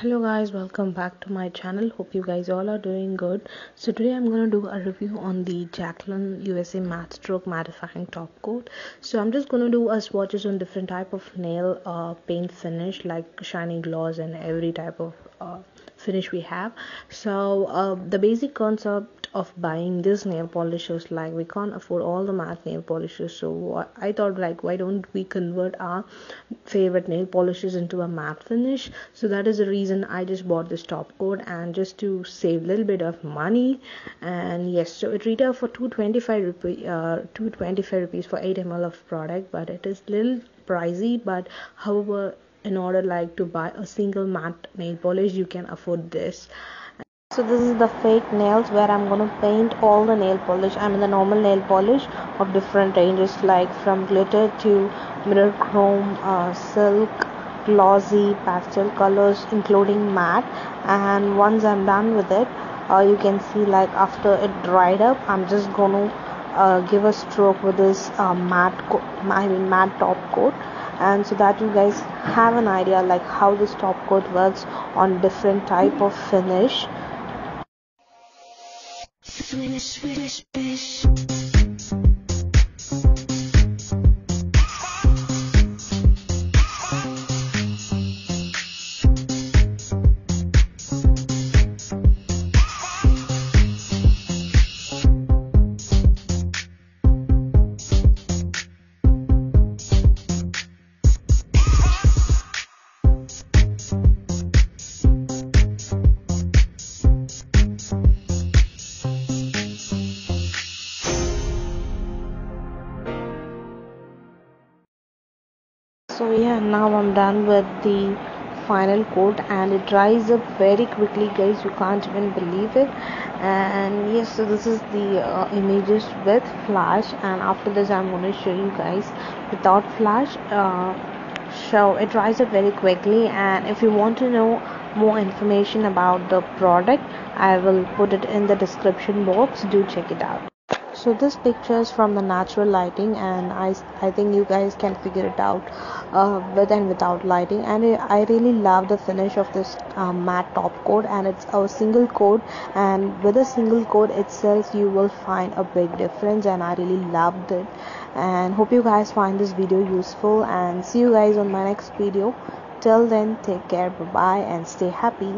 hello guys welcome back to my channel. Hope you guys all are doing good. So today i'm going to do a review on the Jaquline usa matte stroke mattifying top coat. So i'm just going to do a swatches on different type of nail uh, paint finish like shiny gloss and every type of uh, finish we have. So uh, the basic concept of buying this nail polishes like we can't afford all the matte nail polishes so i thought like why don't we convert our favorite nail polishes into a matte finish? So that is the reason i just bought this top coat and just to save a little bit of money. And yes so it retail for 225 rupees uh, 225 rupees for 8 ml of product but it is little pricey. But however in order like to buy a single matte nail polish you can afford this so this is the fake nails where i'm going to paint all the nail polish i mean the normal nail polish of different ranges like from glitter to mirror chrome uh, silk glossy pastel colors including matte. And once i'm done with it uh, you can see like after it dried up i'm just gonna uh, give a stroke with this uh, matte I mean matte top coat. And so that you guys have an idea like how this top coat works on different type of finish Swedish, Swedish, so yeah now i'm done with the final coat and it dries up very quickly guys. You can't even believe it. And yes so this is the uh, images with flash and after this i'm going to show you guys without flash uh, so it dries up very quickly. And if you want to know more information about the product i will put it in the description box. Do check it out so this picture is from the natural lighting and i i think you guys can figure it out uh, with and without lighting. And i really love the finish of this uh, matte top coat and it's a single coat and with a single coat itself you will find a big difference and i really loved it. And hope you guys find this video useful and see you guys on my next video. Till then take care. Bye bye and stay happy